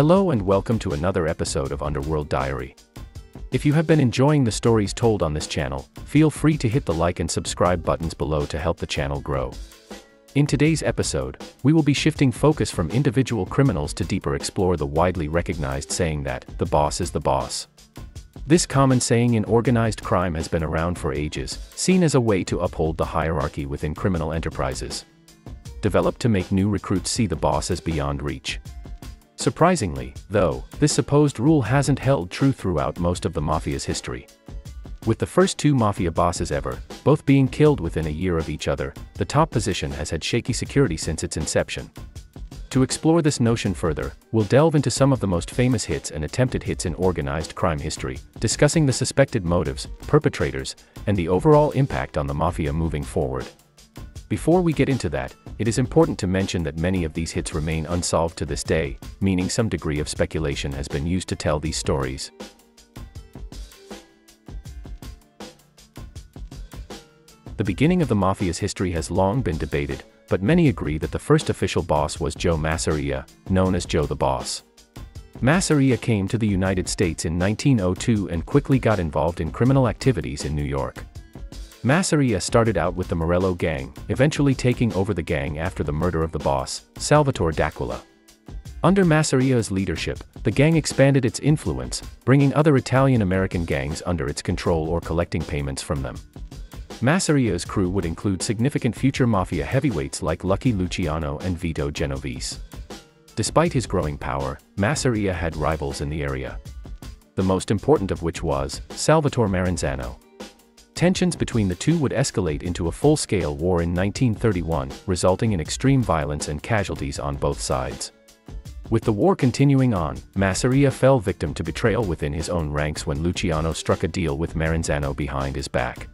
Hello and welcome to another episode of Underworld Diary. If you have been enjoying the stories told on this channel, feel free to hit the like and subscribe buttons below to help the channel grow. In today's episode, we will be shifting focus from individual criminals to deeper explore the widely recognized saying that, the boss is the boss. This common saying in organized crime has been around for ages, seen as a way to uphold the hierarchy within criminal enterprises. Developed to make new recruits see the boss as beyond reach. Surprisingly, though, this supposed rule hasn't held true throughout most of the mafia's history. With the first two mafia bosses ever, both being killed within a year of each other, the top position has had shaky security since its inception. To explore this notion further, we'll delve into some of the most famous hits and attempted hits in organized crime history, discussing the suspected motives, perpetrators, and the overall impact on the mafia moving forward. Before we get into that, it is important to mention that many of these hits remain unsolved to this day, meaning some degree of speculation has been used to tell these stories. The beginning of the Mafia's history has long been debated, but many agree that the first official boss was Joe Masseria, known as Joe the Boss. Masseria came to the United States in 1902 and quickly got involved in criminal activities in New York. Masseria started out with the Morello gang, eventually taking over the gang after the murder of the boss, Salvatore D'Aquila. Under Masseria's leadership, the gang expanded its influence, bringing other Italian-American gangs under its control or collecting payments from them. Masseria's crew would include significant future mafia heavyweights like Lucky Luciano and Vito Genovese. Despite his growing power, Masseria had rivals in the area. The most important of which was Salvatore Maranzano. Tensions between the two would escalate into a full-scale war in 1931, resulting in extreme violence and casualties on both sides. With the war continuing on, Masseria fell victim to betrayal within his own ranks when Luciano struck a deal with Maranzano behind his back.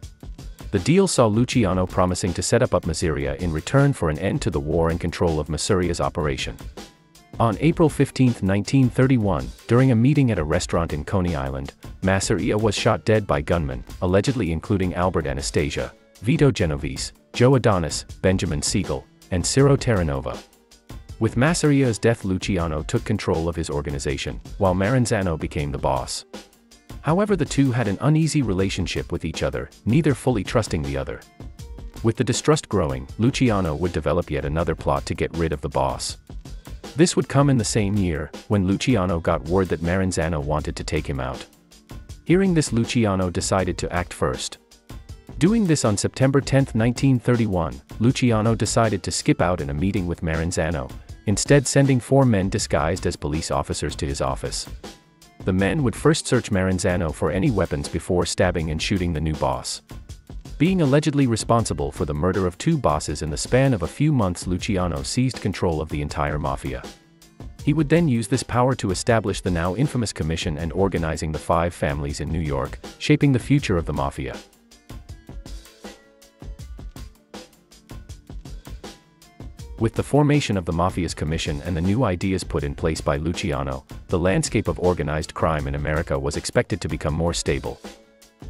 The deal saw Luciano promising to set up up Masseria in return for an end to the war and control of Masseria's operation. On April 15, 1931, during a meeting at a restaurant in Coney Island, Masseria was shot dead by gunmen, allegedly including Albert Anastasia, Vito Genovese, Joe Adonis, Benjamin Siegel, and Ciro Terranova. With Masseria's death Luciano took control of his organization, while Maranzano became the boss. However the two had an uneasy relationship with each other, neither fully trusting the other. With the distrust growing, Luciano would develop yet another plot to get rid of the boss. This would come in the same year, when Luciano got word that Maranzano wanted to take him out. Hearing this Luciano decided to act first. Doing this on September 10, 1931, Luciano decided to skip out in a meeting with Maranzano, instead sending four men disguised as police officers to his office. The men would first search Maranzano for any weapons before stabbing and shooting the new boss. Being allegedly responsible for the murder of two bosses in the span of a few months Luciano seized control of the entire mafia. He would then use this power to establish the now infamous commission and organizing the five families in New York, shaping the future of the mafia. With the formation of the Mafia's Commission and the new ideas put in place by Luciano, the landscape of organized crime in America was expected to become more stable.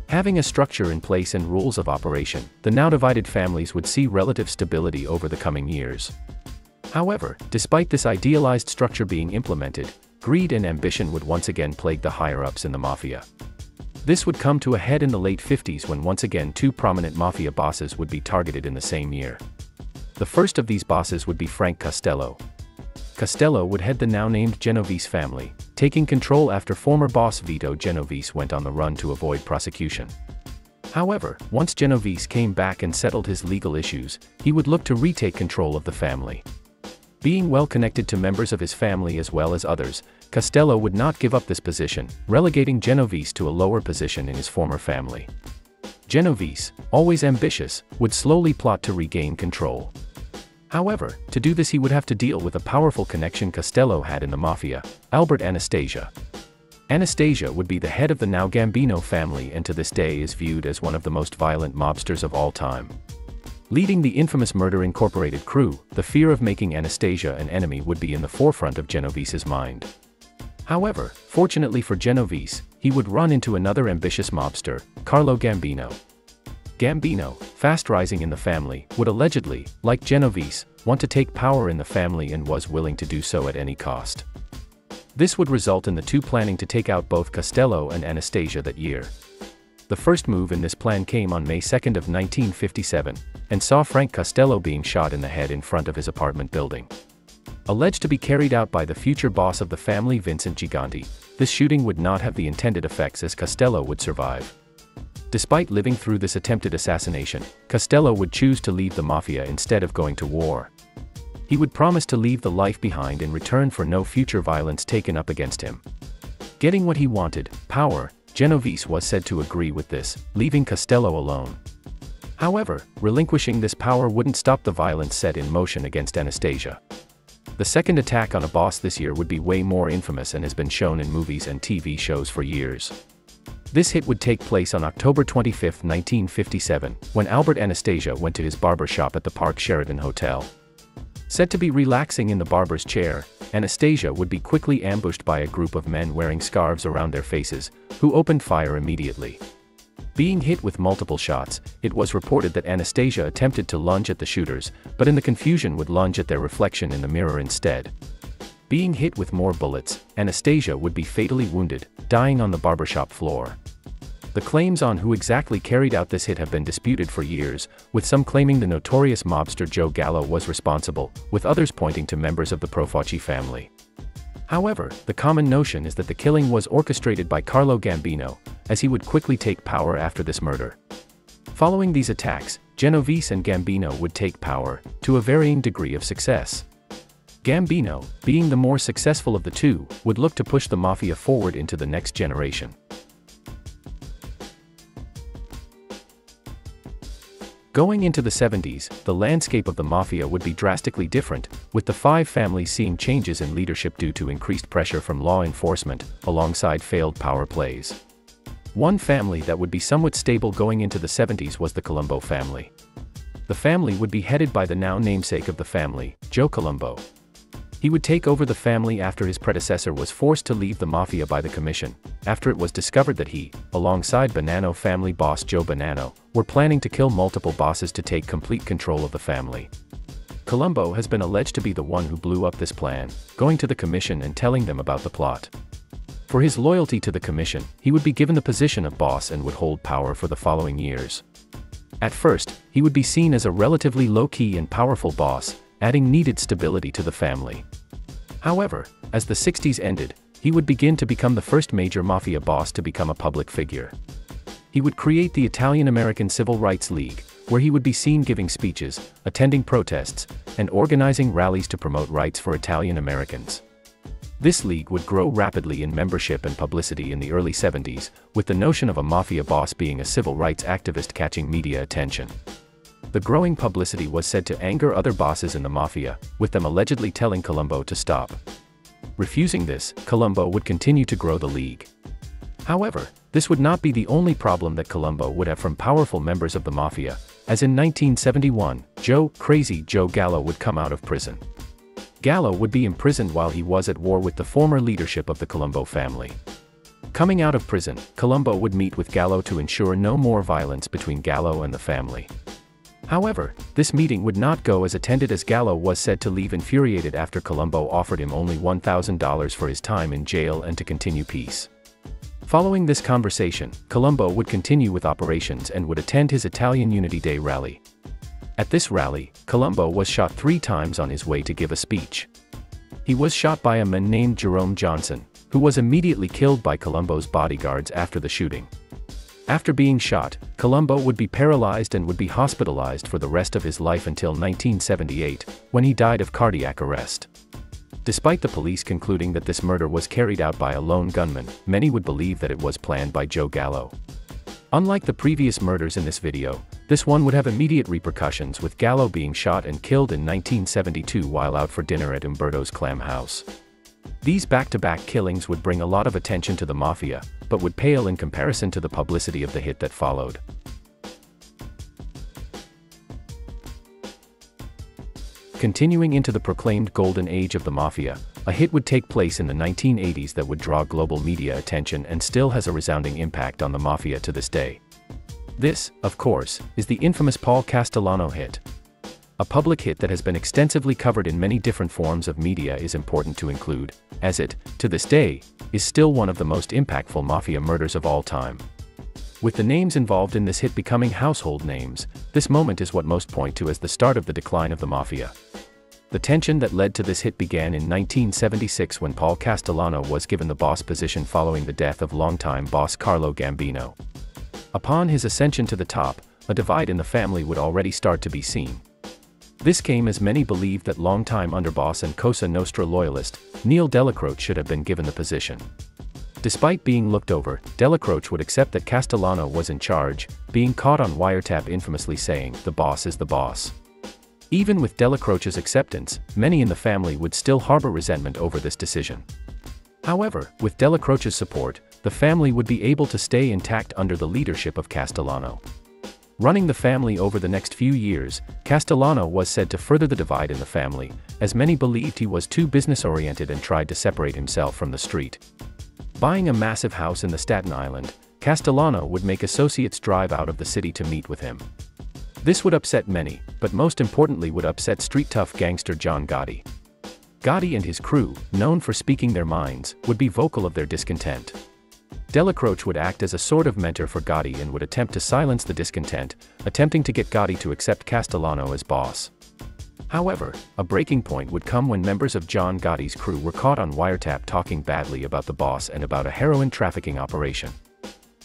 Having a structure in place and rules of operation, the now divided families would see relative stability over the coming years. However, despite this idealized structure being implemented, greed and ambition would once again plague the higher-ups in the mafia. This would come to a head in the late 50s when once again two prominent mafia bosses would be targeted in the same year. The first of these bosses would be Frank Costello. Costello would head the now named Genovese family, taking control after former boss Vito Genovese went on the run to avoid prosecution. However, once Genovese came back and settled his legal issues, he would look to retake control of the family. Being well connected to members of his family as well as others, Costello would not give up this position, relegating Genovese to a lower position in his former family. Genovese, always ambitious, would slowly plot to regain control. However, to do this he would have to deal with a powerful connection Costello had in the mafia, Albert Anastasia. Anastasia would be the head of the now Gambino family and to this day is viewed as one of the most violent mobsters of all time. Leading the infamous Murder Incorporated crew, the fear of making Anastasia an enemy would be in the forefront of Genovese's mind. However, fortunately for Genovese, he would run into another ambitious mobster, Carlo Gambino. Gambino, fast rising in the family, would allegedly, like Genovese, want to take power in the family and was willing to do so at any cost. This would result in the two planning to take out both Costello and Anastasia that year. The first move in this plan came on May 2 of 1957, and saw Frank Costello being shot in the head in front of his apartment building. Alleged to be carried out by the future boss of the family Vincent Gigante, this shooting would not have the intended effects as Costello would survive. Despite living through this attempted assassination, Costello would choose to leave the mafia instead of going to war. He would promise to leave the life behind in return for no future violence taken up against him. Getting what he wanted, power, Genovese was said to agree with this, leaving Costello alone. However, relinquishing this power wouldn't stop the violence set in motion against Anastasia. The second attack on a boss this year would be way more infamous and has been shown in movies and TV shows for years. This hit would take place on October 25, 1957, when Albert Anastasia went to his barber shop at the Park Sheraton Hotel. Said to be relaxing in the barber's chair, Anastasia would be quickly ambushed by a group of men wearing scarves around their faces, who opened fire immediately. Being hit with multiple shots, it was reported that Anastasia attempted to lunge at the shooters, but in the confusion would lunge at their reflection in the mirror instead. Being hit with more bullets, Anastasia would be fatally wounded, dying on the barbershop floor. The claims on who exactly carried out this hit have been disputed for years, with some claiming the notorious mobster Joe Gallo was responsible, with others pointing to members of the Profaci family. However, the common notion is that the killing was orchestrated by Carlo Gambino, as he would quickly take power after this murder. Following these attacks, Genovese and Gambino would take power, to a varying degree of success. Gambino, being the more successful of the two, would look to push the mafia forward into the next generation. Going into the 70s, the landscape of the mafia would be drastically different, with the five families seeing changes in leadership due to increased pressure from law enforcement, alongside failed power plays. One family that would be somewhat stable going into the 70s was the Colombo family. The family would be headed by the now namesake of the family, Joe Colombo. He would take over the family after his predecessor was forced to leave the mafia by the commission, after it was discovered that he, alongside Bonanno family boss Joe Bonanno, were planning to kill multiple bosses to take complete control of the family. Colombo has been alleged to be the one who blew up this plan, going to the commission and telling them about the plot. For his loyalty to the commission, he would be given the position of boss and would hold power for the following years. At first, he would be seen as a relatively low-key and powerful boss, adding needed stability to the family. However, as the 60s ended, he would begin to become the first major mafia boss to become a public figure. He would create the Italian American Civil Rights League, where he would be seen giving speeches, attending protests, and organizing rallies to promote rights for Italian Americans. This league would grow rapidly in membership and publicity in the early 70s, with the notion of a mafia boss being a civil rights activist catching media attention. The growing publicity was said to anger other bosses in the mafia, with them allegedly telling Colombo to stop. Refusing this, Colombo would continue to grow the league. However, this would not be the only problem that Colombo would have from powerful members of the mafia, as in 1971, Joe, Crazy Joe Gallo would come out of prison. Gallo would be imprisoned while he was at war with the former leadership of the Colombo family. Coming out of prison, Colombo would meet with Gallo to ensure no more violence between Gallo and the family. However, this meeting would not go as attended as Gallo was said to leave infuriated after Colombo offered him only $1,000 for his time in jail and to continue peace. Following this conversation, Colombo would continue with operations and would attend his Italian Unity Day rally. At this rally, Colombo was shot three times on his way to give a speech. He was shot by a man named Jerome Johnson, who was immediately killed by Colombo's bodyguards after the shooting. After being shot, Colombo would be paralyzed and would be hospitalized for the rest of his life until 1978, when he died of cardiac arrest. Despite the police concluding that this murder was carried out by a lone gunman, many would believe that it was planned by Joe Gallo. Unlike the previous murders in this video, this one would have immediate repercussions with Gallo being shot and killed in 1972 while out for dinner at Umberto's Clam House. These back-to-back -back killings would bring a lot of attention to the mafia, but would pale in comparison to the publicity of the hit that followed. Continuing into the proclaimed golden age of the mafia, a hit would take place in the 1980s that would draw global media attention and still has a resounding impact on the mafia to this day. This, of course, is the infamous Paul Castellano hit. A public hit that has been extensively covered in many different forms of media is important to include, as it, to this day, is still one of the most impactful mafia murders of all time. With the names involved in this hit becoming household names, this moment is what most point to as the start of the decline of the mafia. The tension that led to this hit began in 1976 when Paul Castellano was given the boss position following the death of longtime boss Carlo Gambino. Upon his ascension to the top, a divide in the family would already start to be seen. This came as many believed that longtime underboss and Cosa Nostra loyalist, Neil Dellacroce should have been given the position. Despite being looked over, Dellacroce would accept that Castellano was in charge, being caught on wiretap infamously saying, the boss is the boss. Even with Dellacroce's acceptance, many in the family would still harbor resentment over this decision. However, with Dellacroce's support, the family would be able to stay intact under the leadership of Castellano. Running the family over the next few years, Castellano was said to further the divide in the family, as many believed he was too business-oriented and tried to separate himself from the street. Buying a massive house in the Staten Island, Castellano would make associates drive out of the city to meet with him. This would upset many, but most importantly would upset street-tough gangster John Gotti. Gotti and his crew, known for speaking their minds, would be vocal of their discontent. Dellacroce would act as a sort of mentor for Gotti and would attempt to silence the discontent, attempting to get Gotti to accept Castellano as boss. However, a breaking point would come when members of John Gotti's crew were caught on wiretap talking badly about the boss and about a heroin trafficking operation.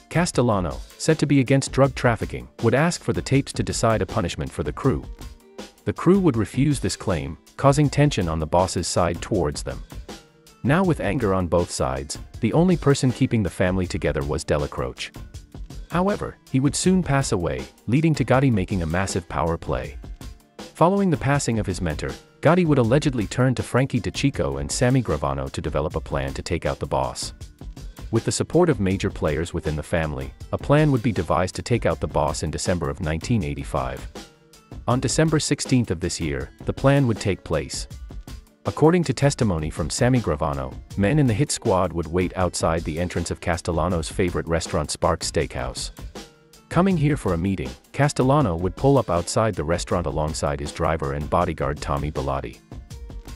Castellano, said to be against drug trafficking, would ask for the tapes to decide a punishment for the crew. The crew would refuse this claim, causing tension on the boss's side towards them. Now with anger on both sides, the only person keeping the family together was Dellacroce. However, he would soon pass away, leading to Gotti making a massive power play. Following the passing of his mentor, Gotti would allegedly turn to Frankie DeCicco and Sammy Gravano to develop a plan to take out the boss. With the support of major players within the family, a plan would be devised to take out the boss in December of 1985. On December 16th of this year, the plan would take place. According to testimony from Sammy Gravano, men in the hit squad would wait outside the entrance of Castellano's favorite restaurant Sparks Steakhouse. Coming here for a meeting, Castellano would pull up outside the restaurant alongside his driver and bodyguard Tommy Bilotti.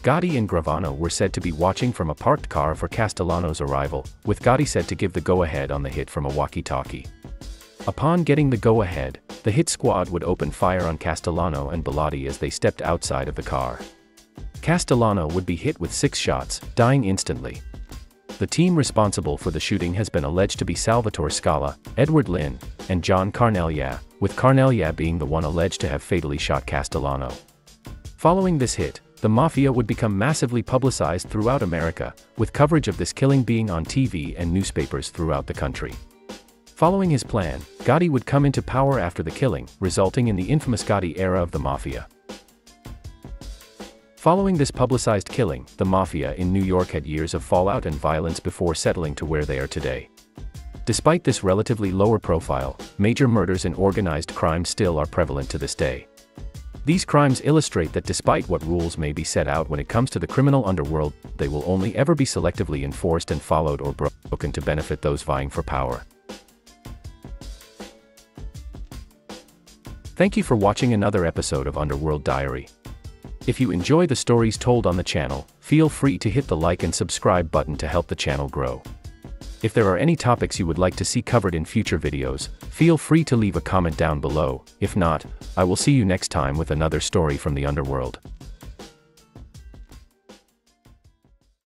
Gotti and Gravano were said to be watching from a parked car for Castellano's arrival, with Gotti said to give the go-ahead on the hit from a walkie-talkie. Upon getting the go-ahead, the hit squad would open fire on Castellano and Bilotti as they stepped outside of the car. Castellano would be hit with six shots, dying instantly. The team responsible for the shooting has been alleged to be Salvatore Scala, Edward Lynn, and John Carneglia, with Carneglia being the one alleged to have fatally shot Castellano. Following this hit, the Mafia would become massively publicized throughout America, with coverage of this killing being on TV and newspapers throughout the country. Following his plan, Gotti would come into power after the killing, resulting in the infamous Gotti era of the Mafia. Following this publicized killing, the Mafia in New York had years of fallout and violence before settling to where they are today. Despite this relatively lower profile, major murders and organized crime still are prevalent to this day. These crimes illustrate that despite what rules may be set out when it comes to the criminal underworld, they will only ever be selectively enforced and followed or broken to benefit those vying for power. Thank you for watching another episode of Underworld Diary. If you enjoy the stories told on the channel, feel free to hit the like and subscribe button to help the channel grow. If there are any topics you would like to see covered in future videos, feel free to leave a comment down below, if not, I will see you next time with another story from the underworld.